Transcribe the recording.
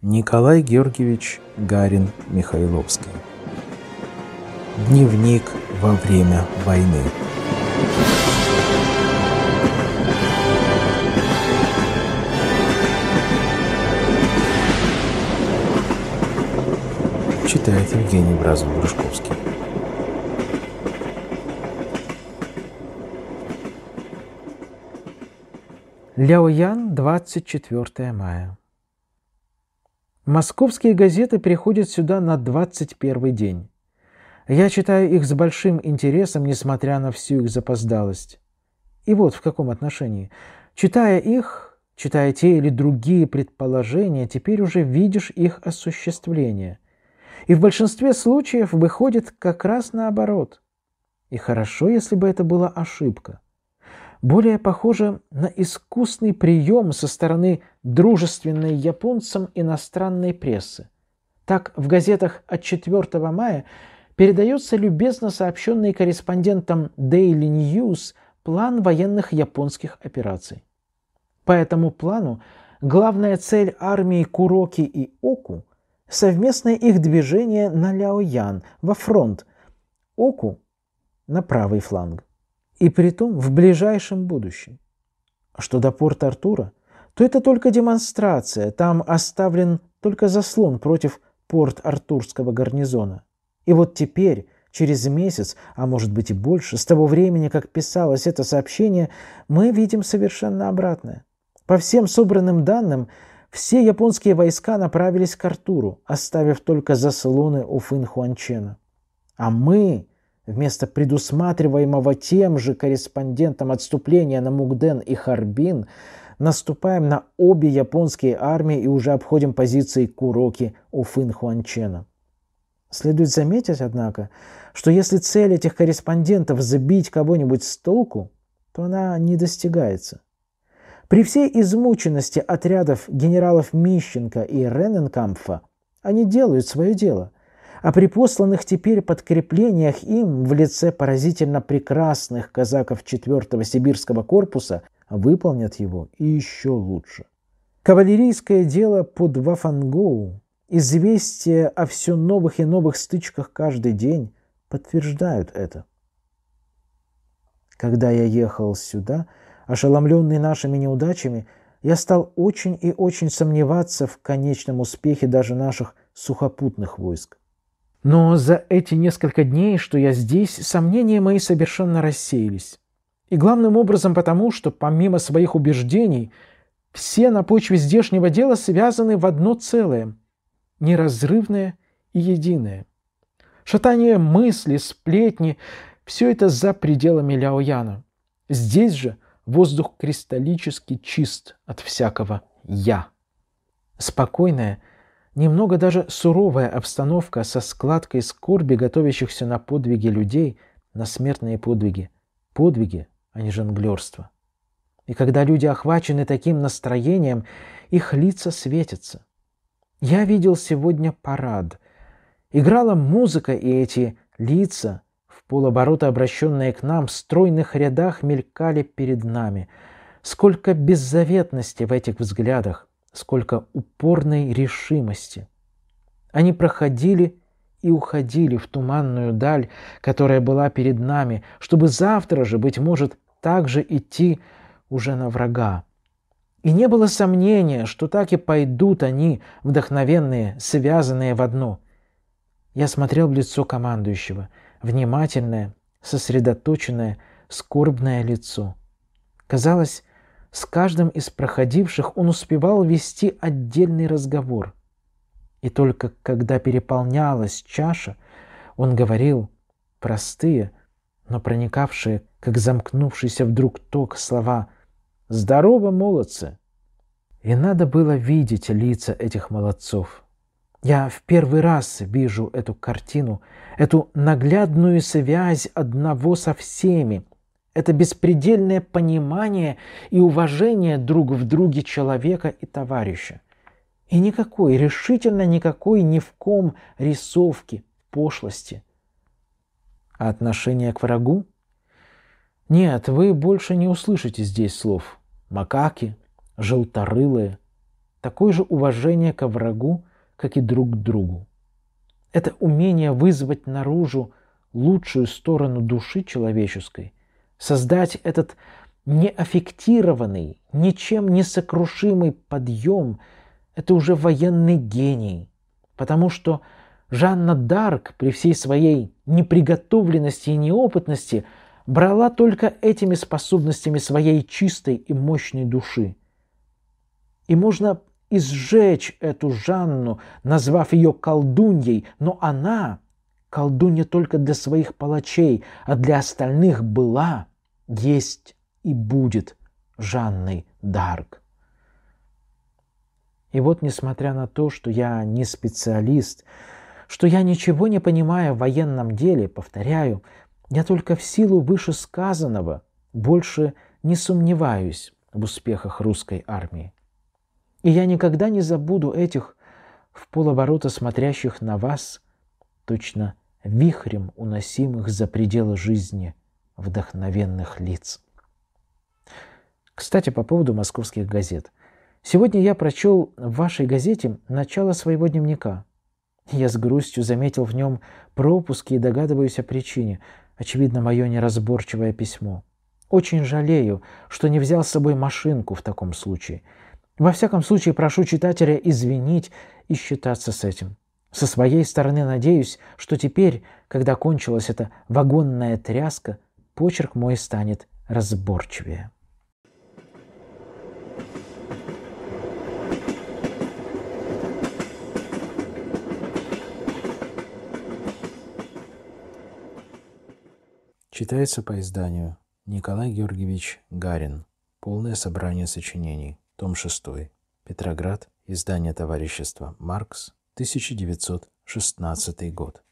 Николай Георгиевич Гарин Михайловский. Дневник во время войны. Читает Евгений Бразов-Брюшковский. Ляоян, 24 мая. Московские газеты приходят сюда на 21 день. Я читаю их с большим интересом, несмотря на всю их запоздалость. И вот в каком отношении. Читая их, читая те или другие предположения, теперь уже видишь их осуществление. И в большинстве случаев выходит как раз наоборот. И хорошо, если бы это была ошибка – более похоже на искусный прием со стороны дружественной японцам иностранной прессы. Так в газетах от 4 мая передается любезно сообщенный корреспондентом Daily News план военных японских операций. По этому плану главная цель армии Куроки и Оку – совместное их движение на Ляоян, во фронт, Оку – на правый фланг и притом в ближайшем будущем. Что до порта Артура, то это только демонстрация, там оставлен только заслон против порт-артурского гарнизона. И вот теперь, через месяц, а может быть и больше, с того времени, как писалось это сообщение, мы видим совершенно обратное. По всем собранным данным, все японские войска направились к Артуру, оставив только заслоны у Фынхуанчена. А мы Вместо предусматриваемого тем же корреспондентом отступления на Мугден и Харбин наступаем на обе японские армии и уже обходим позиции Куроки у Фынхуанчена. Следует заметить, однако, что если цель этих корреспондентов забить кого-нибудь с толку, то она не достигается. При всей измученности отрядов генералов Мищенко и Рененкампфа они делают свое дело – а при посланных теперь подкреплениях им в лице поразительно прекрасных казаков 4-го сибирского корпуса выполнят его и еще лучше. Кавалерийское дело под Вафангоу, известия о все новых и новых стычках каждый день подтверждают это. Когда я ехал сюда, ошеломленный нашими неудачами, я стал очень и очень сомневаться в конечном успехе даже наших сухопутных войск. Но за эти несколько дней, что я здесь, сомнения мои совершенно рассеялись. И главным образом потому, что помимо своих убеждений, все на почве здешнего дела связаны в одно целое, неразрывное и единое. Шатание мысли, сплетни – все это за пределами Ляояна. Здесь же воздух кристаллически чист от всякого «я». Спокойное – Немного даже суровая обстановка со складкой скорби, готовящихся на подвиги людей, на смертные подвиги. Подвиги, а не жонглерство. И когда люди охвачены таким настроением, их лица светятся. Я видел сегодня парад. Играла музыка, и эти лица, в полоборота обращенные к нам, в стройных рядах мелькали перед нами. Сколько беззаветности в этих взглядах, сколько упорной решимости. Они проходили и уходили в туманную даль, которая была перед нами, чтобы завтра же, быть может, также идти уже на врага. И не было сомнения, что так и пойдут они, вдохновенные, связанные в одно. Я смотрел в лицо командующего, внимательное, сосредоточенное, скорбное лицо. Казалось, с каждым из проходивших он успевал вести отдельный разговор. И только когда переполнялась чаша, он говорил простые, но проникавшие, как замкнувшийся вдруг ток, слова «Здорово, молодцы!» И надо было видеть лица этих молодцов. Я в первый раз вижу эту картину, эту наглядную связь одного со всеми, это беспредельное понимание и уважение друг в друге человека и товарища. И никакой, решительно никакой ни в ком рисовки, пошлости. А отношение к врагу? Нет, вы больше не услышите здесь слов. Макаки, желторылые. такое же уважение ко врагу, как и друг к другу. Это умение вызвать наружу лучшую сторону души человеческой, создать этот неаффектированный, ничем не сокрушимый подъем – это уже военный гений, потому что Жанна Дарк при всей своей неприготовленности и неопытности брала только этими способностями своей чистой и мощной души. И можно изжечь эту Жанну, назвав ее колдуньей, но она колдунья только для своих палачей, а для остальных была, есть и будет Жанной Дарк. И вот, несмотря на то, что я не специалист, что я ничего не понимаю в военном деле, повторяю, я только в силу вышесказанного больше не сомневаюсь в успехах русской армии. И я никогда не забуду этих в полоборота смотрящих на вас, точно вихрем уносимых за пределы жизни вдохновенных лиц. Кстати, по поводу московских газет. Сегодня я прочел в вашей газете начало своего дневника. Я с грустью заметил в нем пропуски и догадываюсь о причине. Очевидно, мое неразборчивое письмо. Очень жалею, что не взял с собой машинку в таком случае. Во всяком случае, прошу читателя извинить и считаться с этим. Со своей стороны надеюсь, что теперь, когда кончилась эта вагонная тряска, почерк мой станет разборчивее. Читается по изданию Николай Георгиевич Гарин. Полное собрание сочинений. Том 6. Петроград. Издание товарищества «Маркс», 1916 год.